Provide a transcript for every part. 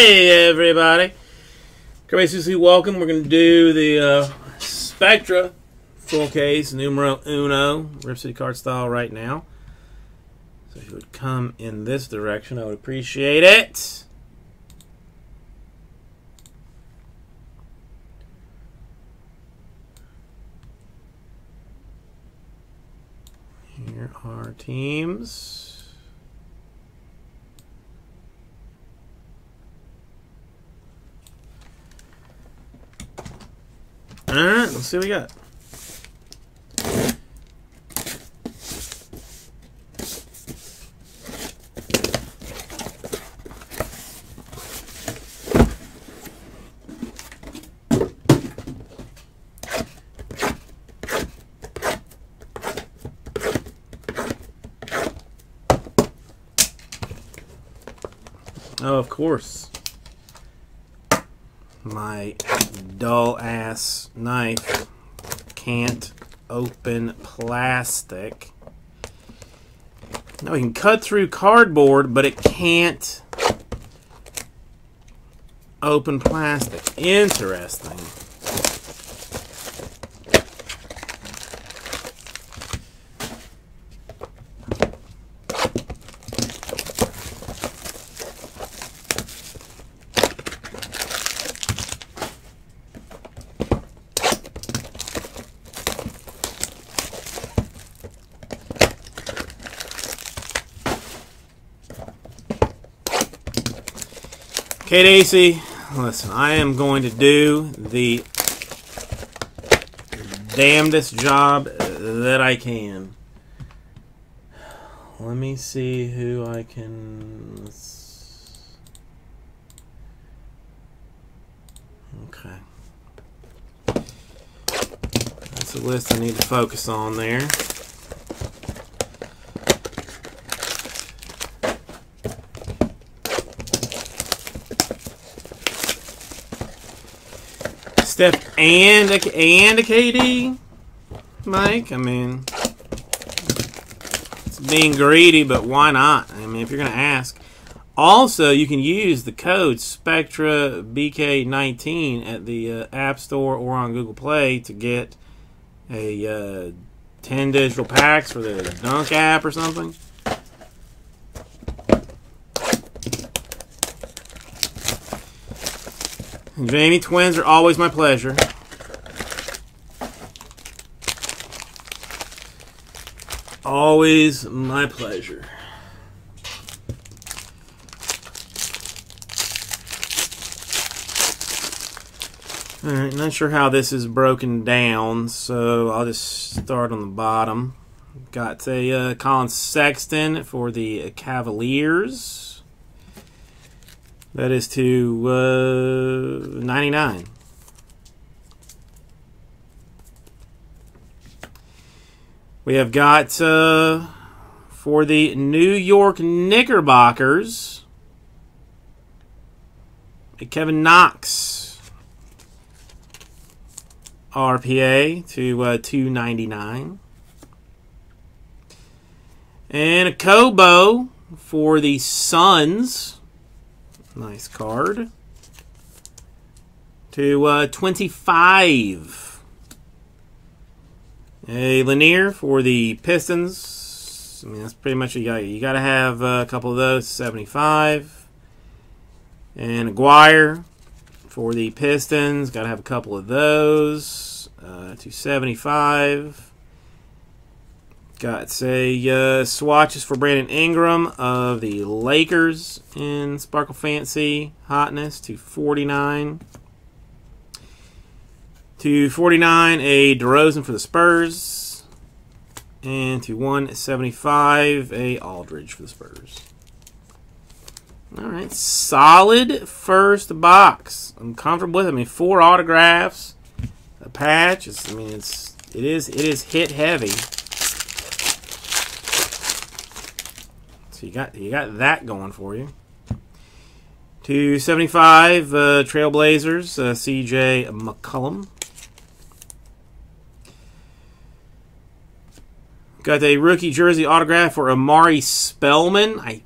Hey, everybody. Crazy welcome. We're going to do the uh, Spectra full case numero uno Rip City card style right now. So if you would come in this direction, I would appreciate it. Here are teams. Alright, let's see what we got. Oh, of course. My dull ass knife can't open plastic. No, we can cut through cardboard, but it can't open plastic. Interesting. Okay, Daisy, listen, I am going to do the damnedest job that I can. Let me see who I can. Okay. That's a list I need to focus on there. Steph and a, and a KD, Mike. I mean, it's being greedy, but why not? I mean, if you're going to ask. Also, you can use the code Spectra BK19 at the uh, App Store or on Google Play to get a uh, 10 digital packs for the Dunk app or something. Jamie, twins are always my pleasure. Always my pleasure. Alright, not sure how this is broken down, so I'll just start on the bottom. Got a uh, Collin Sexton for the Cavaliers. That is to uh, 99. We have got uh, for the New York Knickerbockers, a Kevin Knox RPA to uh, 299. And an Okobo for the Suns. Nice card. To uh, 25. A Lanier for the Pistons. I mean, that's pretty much you got. You got to have a couple of those. 75. And Aguirre for the Pistons. Got to have a couple of those. Uh, to 75. Got say uh, swatches for Brandon Ingram of the Lakers in Sparkle Fancy Hotness to 49. To 49, a DeRozan for the Spurs. And to 175, a Aldridge for the Spurs. All right, solid first box. I'm comfortable with it. I mean, four autographs, a patch. It's, I mean, it's it is it is hit heavy. So you got you got that going for you. 275 uh, Trailblazers, uh, CJ McCollum. Got a rookie jersey autograph for Omari Spellman. I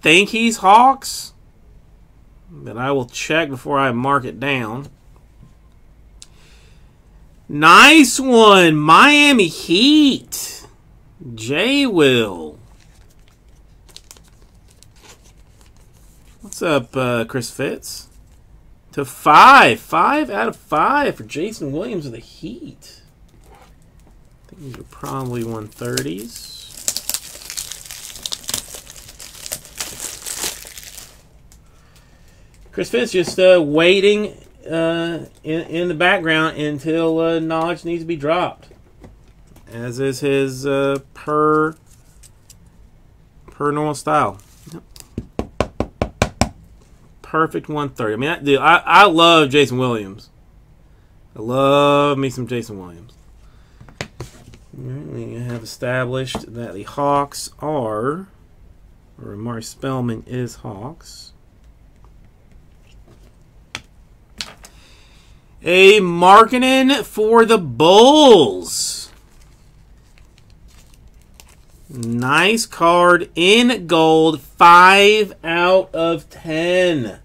think he's Hawks. but I will check before I mark it down. Nice one, Miami Heat. J Will. What's up, uh, Chris Fitz? To five. Five out of five for Jason Williams of the Heat. I think these are probably 130s. Chris Fitz just uh, waiting uh, in, in the background until uh, knowledge needs to be dropped, as is his uh, per per normal style. Perfect 130. I mean, I, dude, I, I love Jason Williams. I love me some Jason Williams. we have established that the Hawks are, or Omari Spellman is Hawks. A Markkanen for the Bulls. Nice card in gold. 5 out of 10.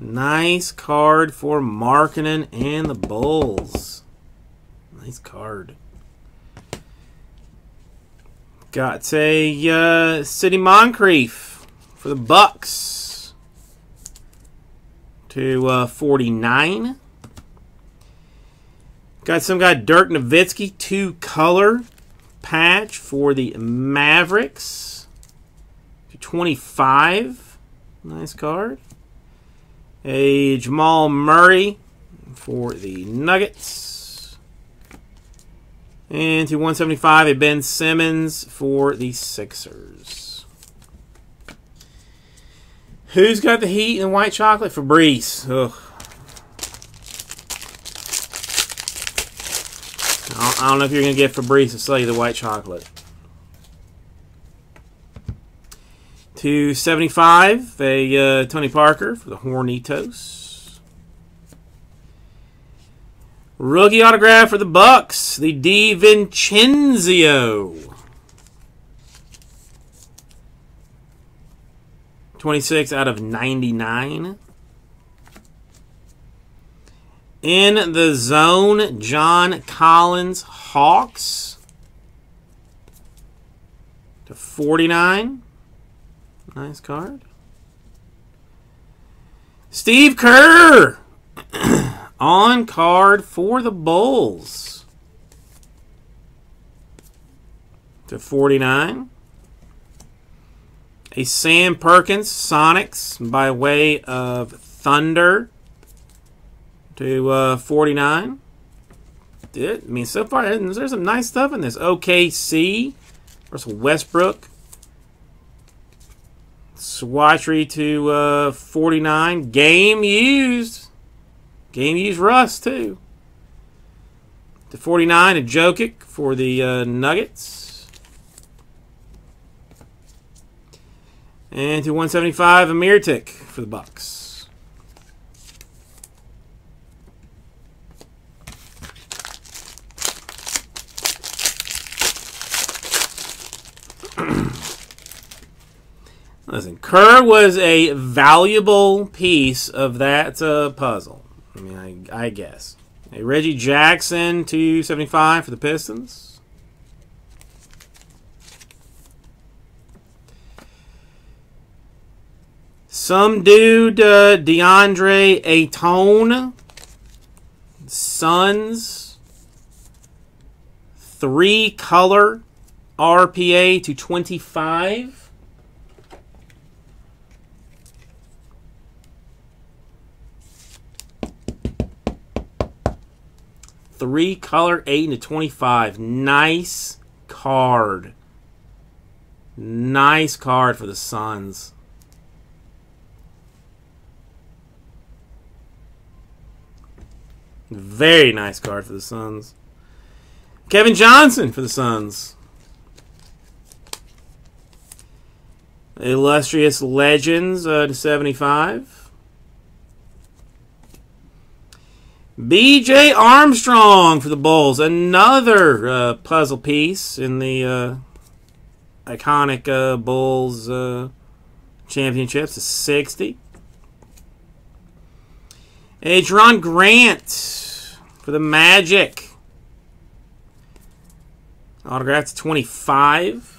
Nice card for Markkanen and the Bulls. Nice card. Got a uh, Sidney Moncrief for the Bucks to uh, 49. Got some guy, Dirk Nowitzki, two color patch for the Mavericks to 25. Nice card. A Jamal Murray for the Nuggets. And to 175, a Ben Simmons for the Sixers. Who's got the heat and white chocolate? Fabrice. Ugh. I don't know if you're going to get Fabrice to sell you the white chocolate. 275, a uh, Tony Parker for the Hornitos. Rookie autograph for the Bucks, the DiVincenzo. 26 out of 99. In the zone, John Collins Hawks to 49. Nice card. Steve Kerr on card for the Bulls to 49 a Sam Perkins Sonics by way of Thunder to uh, 49. Did I mean so far? There's some nice stuff in this. OKC versus Westbrook. Swatchery to uh, 49. Game used. Game used Russ too. To 49, a Jokic for the uh, Nuggets. And to 175, a Tick for the Bucks. Listen, Kerr was a valuable piece of that uh, puzzle. I mean, I, I guess. A Reggie Jackson, 275 for the Pistons. Some dude, uh, DeAndre Ayton, Suns, three color RPA to 25. Three color 8 to 25. Nice card. Nice card for the Suns. Very nice card for the Suns. Kevin Johnson for the Suns. Illustrious Legends uh, to 75. B.J. Armstrong for the Bulls. Another uh, puzzle piece in the uh, iconic uh, Bulls uh, championships, the 60. A Grant for the Magic. Autograph to 25.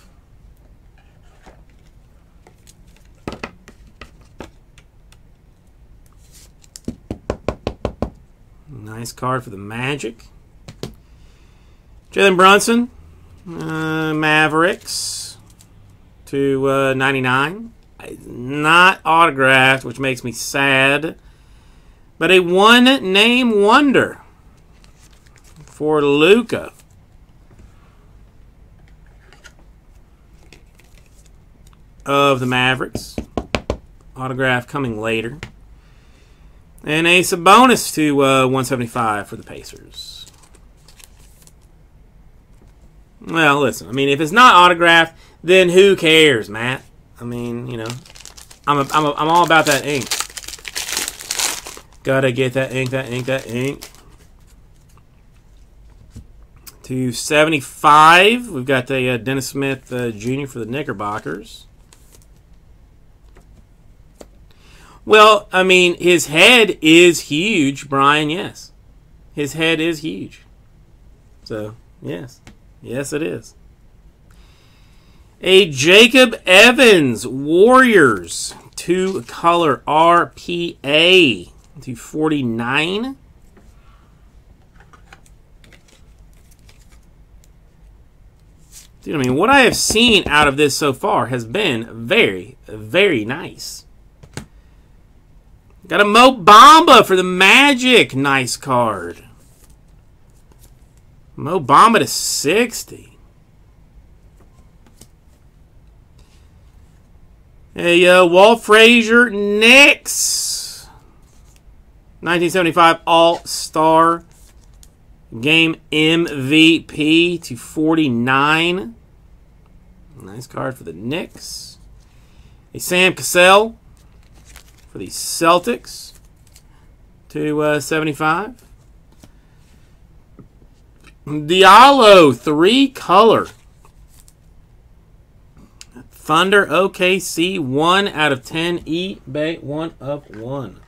Nice card for the Magic. Jalen Brunson, uh, Mavericks to uh, 99. Not autographed, which makes me sad. But a one name wonder for Luka. Of the Mavericks. Autograph coming later. And a bonus to uh, 175 for the Pacers. Well, listen. I mean, if it's not autographed, then who cares, Matt? I mean, you know, I'm a, I'm a, I'm all about that ink. Gotta get that ink, that ink, that ink. To 75, we've got the uh, Dennis Smith uh, Jr. for the Knickerbockers. Well, I mean, his head is huge, Brian. Yes, his head is huge. So, yes, yes, it is. A Jacob Evans Warriors two color RPA to 49. Dude, I mean, what I have seen out of this so far has been very, very nice. Got a Mo Bamba for the Magic. Nice card. Mo Bamba to 60. A uh, Walt Frazier Knicks. 1975 All-Star Game MVP to 49. Nice card for the Knicks. A Sam Cassell for the Celtics to uh, 75. Diallo, three color. Thunder OKC, 1 out of 10. eBay, 1 of 1.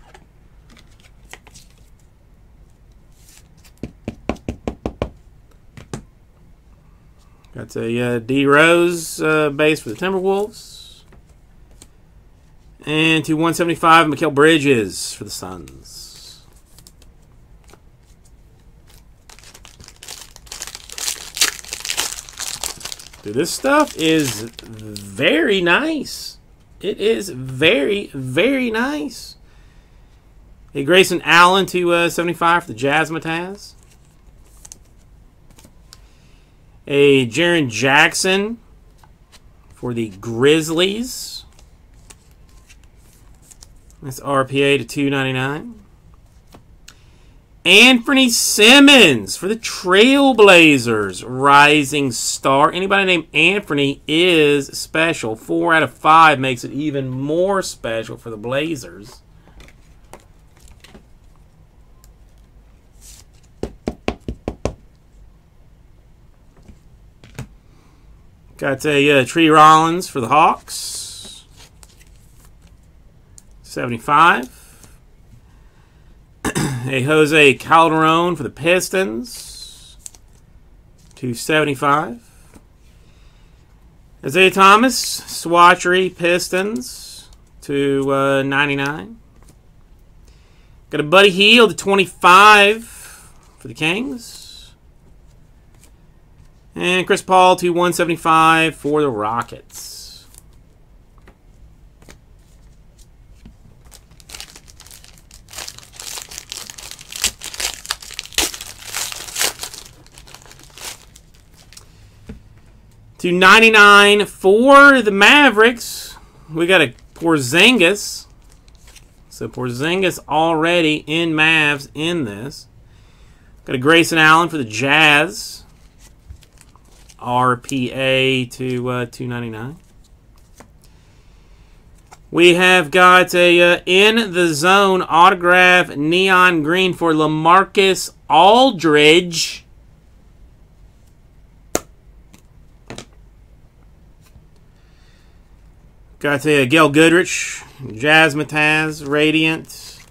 Got a uh, D Rose uh, base for the Timberwolves. And to 175, Mikal Bridges for the Suns. Dude, this stuff is very nice. It is very, very nice. Hey, Grayson Allen to uh, 75 for the Jazzmatazz. A Jaren Jackson for the Grizzlies. That's RPA to 299. Anthony Simons for the Trailblazers. Rising star. Anybody named Anthony is special. Four out of five makes it even more special for the Blazers. Got a uh, Tree Rollins for the Hawks. 75. a Jose Calderon for the Pistons. 275. Isaiah Thomas, Swatchery Pistons to uh, 99. Got a Buddy Hield to 25 for the Kings. And Chris Paul to 175 for the Rockets. To 99 for the Mavericks. We got a Porzingis. So Porzingis already in Mavs in this. Got a Grayson Allen for the Jazz. RPA to uh, 299. We have got a uh, in the zone autograph neon green for Lamarcus Aldridge. Got a Gail Goodrich, Jazzmatazz, Radiant.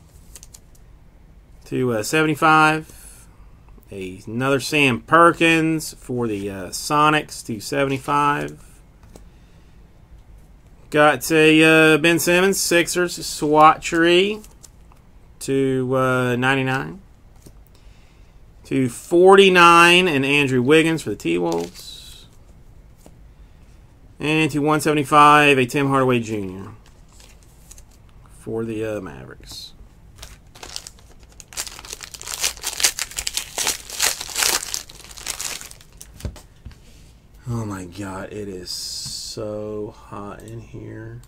to uh, 75. A, another Sam Perkins for the uh, Sonics to 75. Got a uh, Ben Simmons, Sixers, Swatchery to uh, 99. To 49, and Andrew Wiggins for the T-Wolves. And to 175, a Tim Hardaway Jr. for the uh, Mavericks. Oh my god, it is so hot in here.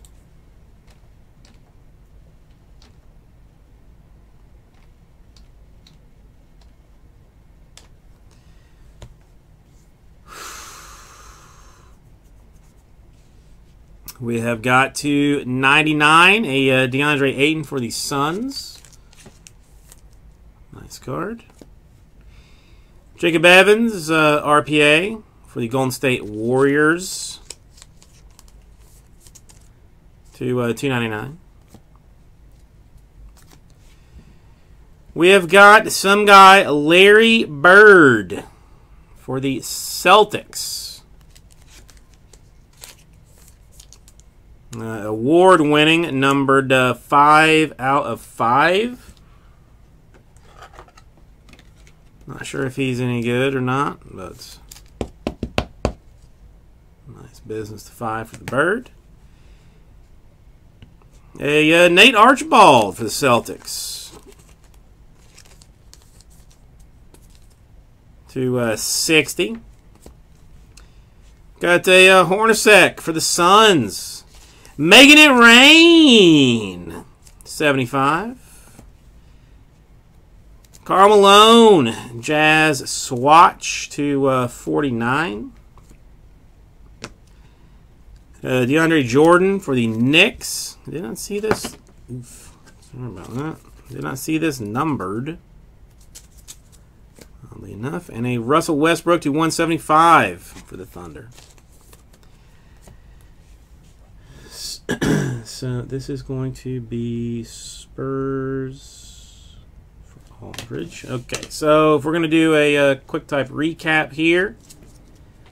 We have got to 99, a uh, DeAndre Ayton for the Suns. Nice card. Jacob Evans, uh, RPA for the Golden State Warriors to uh, 299. We have got some guy, Larry Bird, for the Celtics. Uh, award winning, numbered uh, 5 out of 5. Not sure if he's any good or not, but nice business to 5 for the bird. A uh, Nate Archibald for the Celtics. To uh, 60. Got a uh, Hornacek for the Suns. Making it rain. 75. Karl Malone, Jazz Swatch to uh, 49. Uh, DeAndre Jordan for the Knicks. Did not see this. Oof. Sorry about that. Did not see this numbered. Oddly enough. And a Russell Westbrook to 175 for the Thunder. so this is going to be Spurs for Aldridge. Okay, so if we're going to do a, a quick type recap here,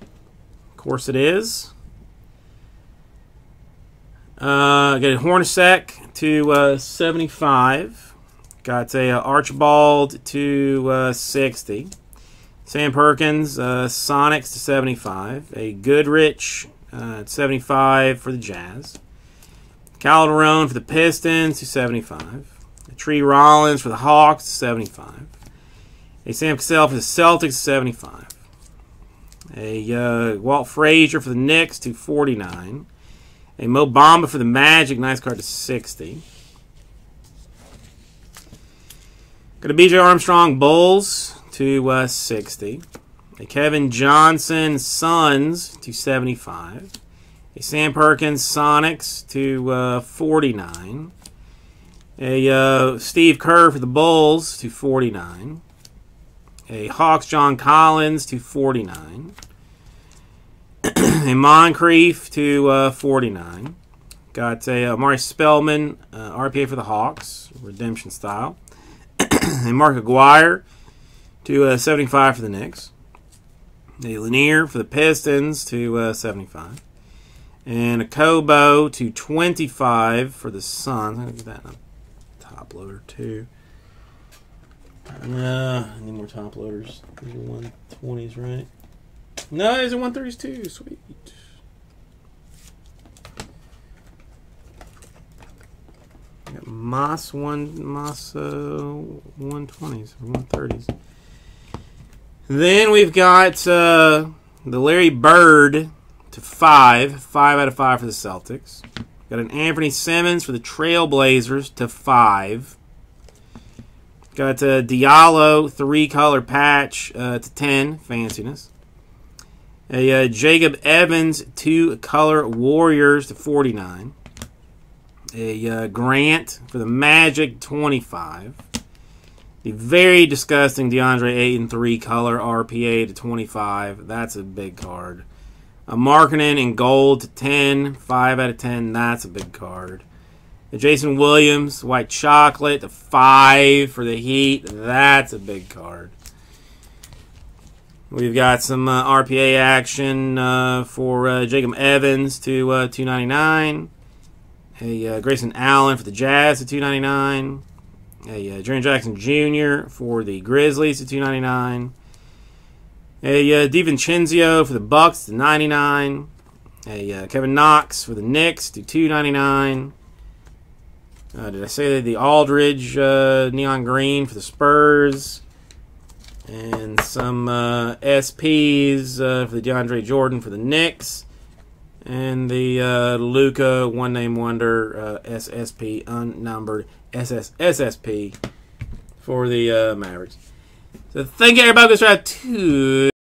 of course it is. Uh, got a Hornacek to uh, 75. Got a uh, Archibald to uh, 60. Sam Perkins, uh, Sonics to 75. A Goodrich uh, 75 for the Jazz. Calderon for the Pistons to 75. A Tree Rollins for the Hawks to 75. A Sam Cassell for the Celtics to 75. A uh, Walt Frazier for the Knicks to 49. A Mo Bamba for the Magic. Nice card to 60. Got a BJ Armstrong Bulls to uh, 60. A Kevin Johnson Suns to 75. A Sam Perkins Sonics to uh, 49. A uh, Steve Kerr for the Bulls to 49. A Hawks John Collins to 49 a Moncrief to uh, 49. Got a uh, Spellman, uh, RPA for the Hawks, redemption style. a Mark Aguirre to uh, 75 for the Knicks. A Lanier for the Pistons to uh, 75. And an Okobo to 25 for the Suns. I'm going to get that in a top loader too. Uh, I need more top loaders. These are 120s, right? No, these are 130s too. Sweet. Got Moss one Moss uh, 120s or 130s. Then we've got uh, the Larry Bird to five, five out of five for the Celtics. Got an Anthony Simons for the Trailblazers to five. Got a Diallo three color patch uh, to ten, fanciness. A uh, Jacob Evans two color Warriors to forty nine a uh, Grant for the Magic 25. The very disgusting DeAndre Ayton 3 color RPA to 25. That's a big card. A Markkanen in gold to 10. 5 out of 10. That's a big card. The Jason Williams, white chocolate, the five for the Heat. That's a big card. We've got some uh, RPA action uh, for uh, Jacob Evans to uh, 299. A uh, Grayson Allen for the Jazz to 299. A uh, Jaren Jackson Jr. for the Grizzlies to 299. A uh, DiVincenzo for the Bucks to 99. A uh, Kevin Knox for the Knicks to 299. Uh, did I say that the Aldridge uh, neon green for the Spurs? And some uh, SPs uh, for the DeAndre Jordan for the Knicks. And the uh, Luka one name wonder uh, SSP unnumbered SS SSP for the uh, Mavericks. So thank you everybody. Let's try two.